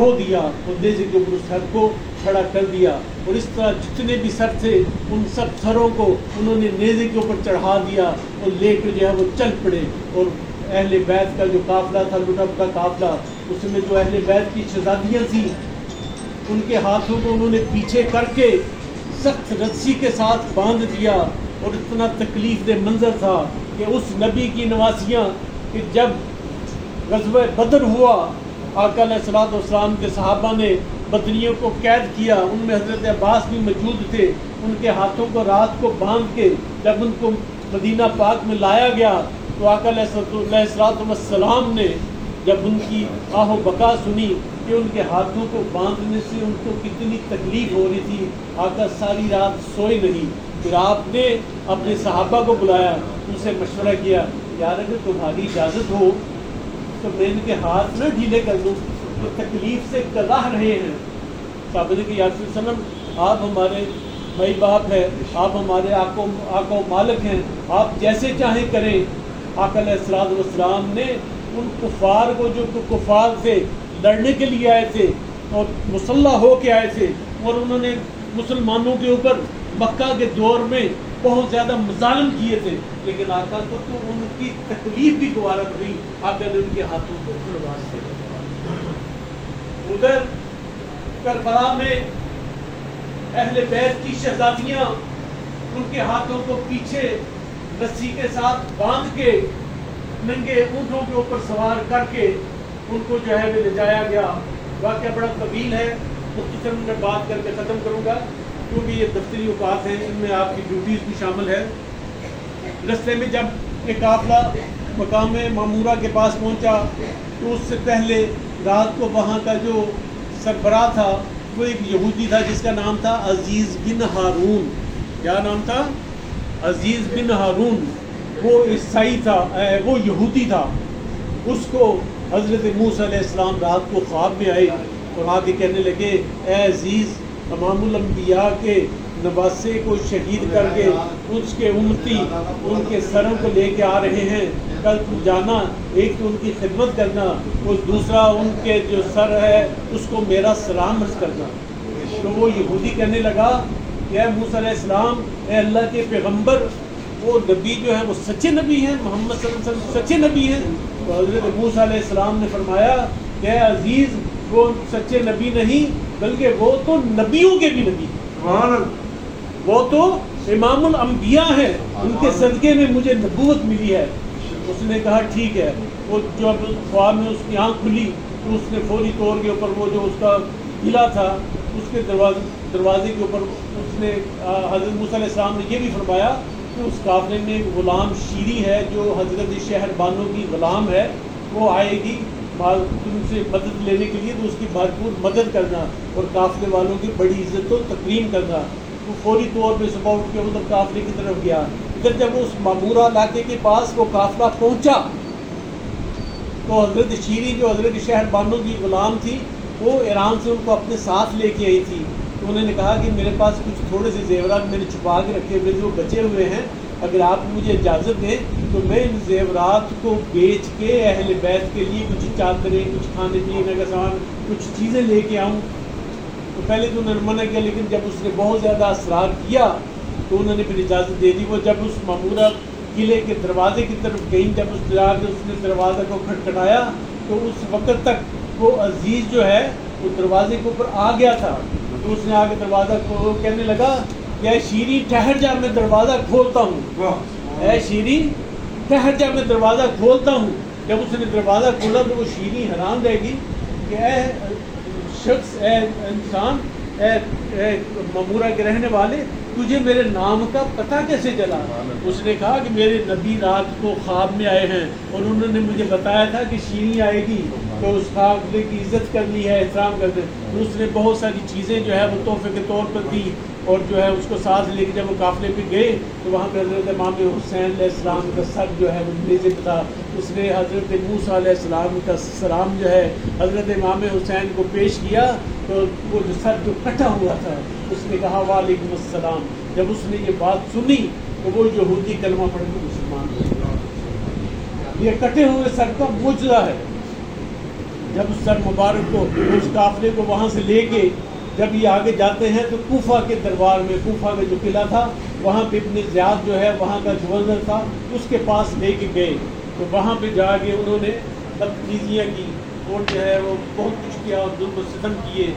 رو دیا اور نیزے کے اوپر اس سر کو کھڑا کر دیا اور اس طرح جتنے بھی سر تھے، ان سب سروں کو انہوں نے نیزے کے اوپر چڑھا دیا اور لے کر جو ہے وہ چل پڑے اور اہل بیت کا جو قافلہ تھا لٹب کا قافلہ، اس میں جو اہل بیت کی شہزادیاں تھیں، ان کے ہاتھوں کو انہوں نے پیچھے کر کے سخت رسی کے ساتھ باندھ دیا اور اتنا تکلیف دہ منظر تھا کہ اس نبی کی نواسیاں کہ جب غزوہ بدر ہوا آقا علیہ السلاۃ والسلام کے صحابہ نے بدریوں کو قید کیا۔ ان میں حضرت عباس بھی موجود تھے۔ ان کے ہاتھوں کو رات کو باندھ کے جب ان کو مدینہ پاک میں لایا گیا تو آقا علیہ السلاۃ والسلام نے جب ان کی آہ و بقا سنی کہ ان کے ہاتھوں کو باندھنے سے ان کو کتنی تکلیف ہو رہی تھی، آقا ساری رات سوئے نہیں۔ پھر آپ نے اپنے صحابہ کو بلایا، ان سے مشورہ کیا، یار اگر تمہاری اجازت ہو تو میں ان کے ہاتھ نہ ڈھیلے کر دوں تو تکلیف سے کلاہ رہے ہیں۔ صاحب کہ یاسر وسلم، آپ ہمارے بھائی باپ ہے آپ ہمارے آقا و مالک ہیں، آپ جیسے چاہیں کریں۔ آقا علیہ السلام والسلام نے ان کفار کو جو کفار تھے، لڑنے کے لیے آئے تھے اور مسلح ہو کے آئے تھے اور انہوں نے مسلمانوں کے اوپر مکہ کے دور میں بہت زیادہ مظالم کیے تھے، لیکن آقا کو تو ان کی تکلیف بھی گوارا ہوئی، آقا نے ان کے ہاتھوں کو کھلوا دیا ادھر کربلا میں اہل بیت کی شہزادیاں ان کے ہاتھوں کو پیچھے رسی کے ساتھ باندھ کے ننگے اونٹوں کے اوپر سوار کر کے ان کو جو ہے لے جایا گیا۔ واقعہ بڑا طویل ہے مختصر میں بات کر کے ختم کروں گا۔ کیونکہ یہ دفتری اوقات ہیں، ان میں آپ کی ڈیوٹیز بھی شامل ہے رستے میں جب ایک قافلہ مقام معمورہ کے پاس پہنچا، تو اس سے پہلے رات کو وہاں کا جو سربراہ تھا، وہ ایک یہودی تھا جس کا نام تھا عزیز بن ہارون۔ کیا نام تھا؟ عزیز بن ہارون۔ وہ عیسائی تھا وہ یہودی تھا۔ اس کو حضرت موس علیہ السلام رات کو خواب میں آئے اور آ کے کہنے لگے، اے عزیز تمام الانبیاء کے نواسے کو شہید کر کے اس کے امتی ان کے سروں کو لے کے آ رہے ہیں۔ کل تم جانا، ایک تو ان کی خدمت کرنا، اور دوسرا ان کے جو سر ہے، اس کو میرا سلام عرض کرنا۔ تو وہ یہودی کہنے لگا کہ اے موسیٰ علیہ السلام، اے اللہ کے پیغمبر، وہ نبی جو ہے، وہ سچے نبی ہیں، محمد صلی اللہ علیہ وسلم سچے نبی ہیں۔ تو حضرت موسیٰ علیہ السلام نے فرمایا کہ اے عزیز، وہ سچے نبی نہیں بلکہ وہ تو نبیوں کے بھی نبی وہ تو امام الانبیاء ہیں۔ ان کے صدقے میں مجھے نبوت ملی ہے۔ اس نے کہا ٹھیک ہے۔ وہ جو خواب میں اس کی آنکھ کھلی تو اس نے فوری طور کے اوپر وہ جو اس کا قلعہ تھا اس کے دروازے دروازے کے اوپر اس نے حضرت موسیٰ علیہ السلام نے یہ بھی فرمایا کہ اس قافلے میں غلام شیری ہے جو حضرت شہر بانوں کی غلام ہے۔ وہ آئے گی۔ تم سے مدد لینے کے لیے تو اس کی بھرپور مدد کرنا اور قافلے والوں کی بڑی عزت و تقریم کرنا۔ وہ فوری طور پہ صبح اٹھ کے ادھر قافلے کی طرف گیا۔ ادھر جب اس معمورہ علاقے کے پاس وہ قافلہ پہنچا، تو حضرت شیری جو حضرت شہر بانو کی غلام تھی، وہ ایران سے ان کو اپنے ساتھ لے کے آئی تھی۔ تو انہوں نے کہا کہ میرے پاس کچھ تھوڑے سے زیورات میں نے چھپا کے رکھے ہوئے جو بچے ہوئے ہیں، اگر آپ مجھے اجازت دیں تو میں ان زیورات کو بیچ کے اہل بیت کے لیے کچھ چادریں کچھ کھانے پینے کا سامان کچھ چیزیں لے کے آؤں۔ تو پہلے تو انہوں نے منع کیا لیکن جب اس نے بہت زیادہ اثرار کیا تو انہوں نے پھر اجازت دے دی۔ وہ جب اس معمورہ قلعے کے دروازے کی طرف گئیں جب اس جا کے اس نے دروازہ کو کھٹکھٹایا تو اس وقت تک وہ عزیز جو ہے وہ دروازے کے اوپر آ گیا تھا۔ تو اس نے آ کے دروازہ کو کہنے لگا اے شیری ٹھہر جا میں دروازہ کھولتا ہوں۔ اے شیری ٹھہر جا میں دروازہ کھولتا ہوں۔ جب اس نے دروازہ کھولا تو وہ شیری حیران رہے گی کہ اے شخص، اے انسان، اے اے ممورہ کے رہنے والے، تجھے میرے نام کا پتہ کیسے چلا؟ اس نے کہا کہ میرے نبی رات کو خواب میں آئے ہیں اور انہوں نے مجھے بتایا تھا کہ شیری آئے گی، تو اس قابلے کی عزت کرنی ہے، احترام کرتے اس نے بہت ساری چیزیں جو ہے وہ تحفے کے طور پر دی۔ اور جو ہے اس کو ساتھ لے کے جب وہ قافلے پہ گئے تو وہاں پہ حضرت امام حسین علیہ السلام کا سر جو ہے وہ نیزے تھا۔ اس نے حضرت موسیٰ علیہ السلام کا سلام جو ہے حضرت امام حسین کو پیش کیا تو وہ جو سر جو کٹا ہوا تھا، اس نے کہا، وعلیکم السلام جب اس نے یہ بات سنی تو وہ یہودی کلمہ پڑھ کے مسلمان یہ کٹے ہوئے سر کا مجرا ہے۔ جب اس سر مبارک کو اس قافلے کو وہاں سے لے کے جب یہ آگے جاتے ہیں تو کوفہ کے دربار میں، کوفہ کا جو قلعہ تھا، وہاں پہ ابن زیاد جو ہے، وہاں کا گورنر تھا، اس کے پاس لے کے گئے۔ تو وہاں پہ جا کے انہوں نے بدتیزیاں کی اور جو ہے، وہ بہت کچھ کیا اور ظلم و ستم کیے۔